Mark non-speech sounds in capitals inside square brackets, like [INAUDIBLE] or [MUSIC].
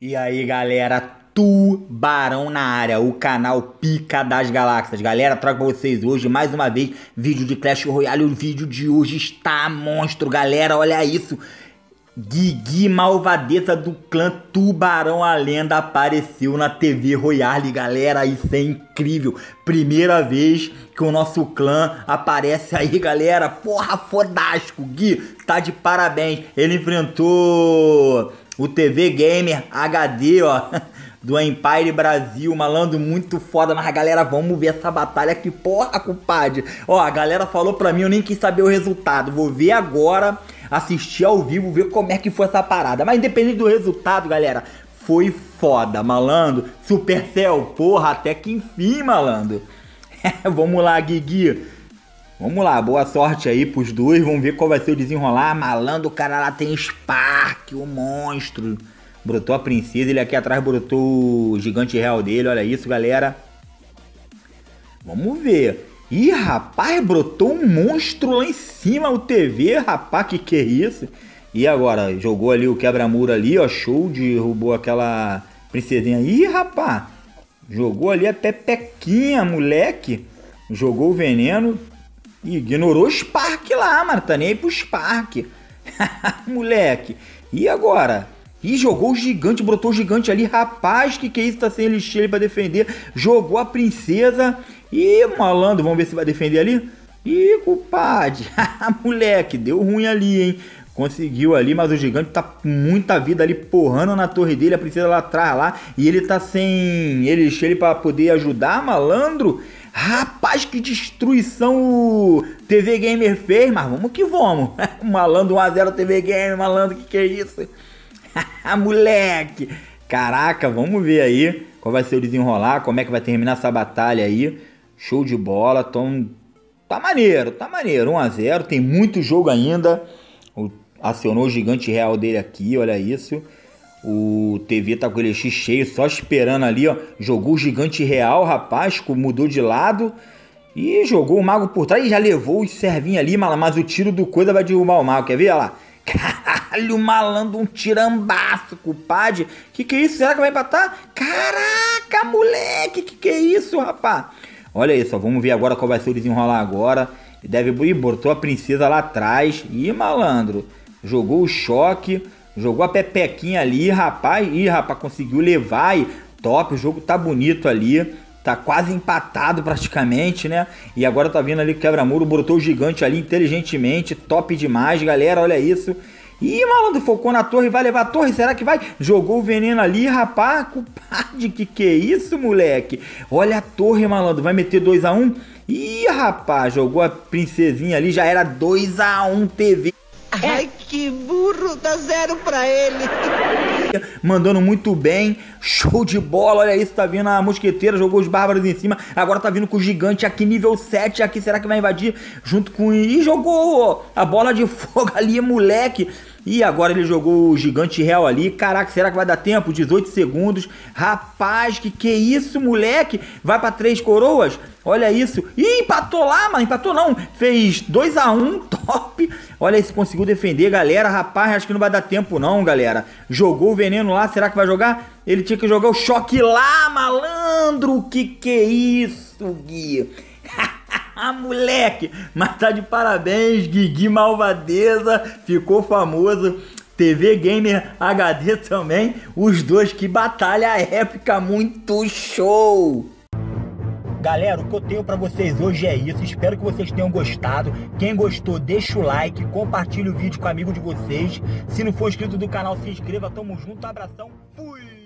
E aí, galera, Tubarão na área, o canal Pica das Galáxias. Galera, trago pra vocês hoje, mais uma vez, vídeo de Clash Royale. O vídeo de hoje está monstro, galera, olha isso. Guigui Malvadeza do clã Tubarão a Lenda apareceu na TV Royale, galera. Isso é incrível. Primeira vez que o nosso clã aparece aí, galera. Porra, fodástico. Gui, tá de parabéns. Ele enfrentou o TV Gamer HD, ó, [LAUGHS] do Empire Brasil, malandro muito foda, mas galera, vamos ver essa batalha aqui, porra, compadre. Ó, a galera falou pra mim, eu nem quis saber o resultado, vou ver agora, assistir ao vivo, ver como é que foi essa parada. Mas independente do resultado, galera, foi foda, malandro. Supercell, porra, até que enfim, malandro. [LAUGHS] vamos lá, Guigui. Vamos lá, boa sorte aí pros dois. Vamos ver qual vai ser o desenrolar. Malandro, o cara lá tem Spark, o monstro. Brotou a princesa, ele aqui atrás brotou o gigante real dele. Olha isso, galera. Vamos ver. Ih, rapaz, brotou um monstro lá em cima, o TV, rapaz, que que é isso? E agora, jogou ali o quebra-muro ali, ó, show, derrubou aquela princesinha. Ih, rapaz, jogou ali a pepequinha, moleque. Jogou o veneno, Ignorou o Spark lá, mano. Tá nem aí pro Spark. [LAUGHS] Moleque. E agora? E jogou o gigante, brotou o gigante ali. Rapaz, que que é isso? Tá sem elixir pra defender. Jogou a princesa. E malandro, vamos ver se vai defender ali. Ih, culpade. [LAUGHS] Moleque, deu ruim ali, hein? Conseguiu ali, mas o gigante tá com muita vida ali porrando na torre dele. A princesa lá atrás lá. E ele tá sem elixir pra poder ajudar, malandro. Rapaz, que destruição o TV Gamer fez, mas vamos que vamos. [LAUGHS] malandro 1x0 TV Gamer, malandro, que que é isso? [LAUGHS] Moleque! Caraca, vamos ver aí qual vai ser o desenrolar, como é que vai terminar essa batalha aí. Show de bola, tom... tá maneiro, tá maneiro, 1x0, tem muito jogo ainda. Acionou o gigante real dele aqui, olha isso. O TV tá com ele X cheio, só esperando ali, ó. Jogou o gigante real, rapaz, mudou de lado. E jogou o mago por trás e já levou os servinhos ali, mas o tiro do coisa vai derrubar o mago. Quer ver? Olha lá. Caralho, malandro, um tirambaço, culpade. Que que é isso? Será que vai empatar? Caraca, moleque, que que é isso, rapaz? Olha isso, vamos ver agora qual vai ser o desenrolar agora. Deve ir, botou a princesa lá atrás. Ih, malandro, jogou o choque. Jogou a pepequinha ali, rapaz. Ih, rapaz, conseguiu levar e top. O jogo tá bonito ali. Tá quase empatado praticamente, né? E agora tá vindo ali quebra-muro, brotou o gigante ali inteligentemente. Top demais, galera. Olha isso. Ih, malandro, focou na torre, vai levar a torre, será que vai? Jogou o veneno ali, rapaz, culpado, que que é isso, moleque? Olha a torre, malandro, vai meter 2x1? Um? Ih, rapaz, jogou a princesinha ali, já era 2x1 um TV. Ai, que burro, dá zero pra ele. [LAUGHS] Mandando muito bem, show de bola, olha isso, tá vindo a mosqueteira, jogou os bárbaros em cima, agora tá vindo com o gigante aqui, nível 7, aqui, será que vai invadir? Junto com... e jogou a bola de [LAUGHS] fogo ali, moleque. E agora ele jogou o gigante real ali. Caraca, será que vai dar tempo? 18 segundos. Rapaz, que que é isso, moleque? Vai para três coroas? Olha isso. Ih, empatou lá, mano. Empatou não. Fez 2 a 1 um, [LAUGHS] top. Olha se conseguiu defender, galera. Rapaz, acho que não vai dar tempo não, galera. Jogou o veneno lá. Será que vai jogar? Ele tinha que jogar o choque lá, malandro. Que que é isso, guia? [LAUGHS] Ah, moleque! Mas tá de parabéns, Guigui Malvadeza, ficou famoso. TV Gamer HD também, os dois, que batalha épica, muito show! Galera, o que eu tenho para vocês hoje é isso. Espero que vocês tenham gostado. Quem gostou, deixa o like, compartilha o vídeo com amigo de vocês. Se não for inscrito do canal, se inscreva. Tamo junto, abração, fui!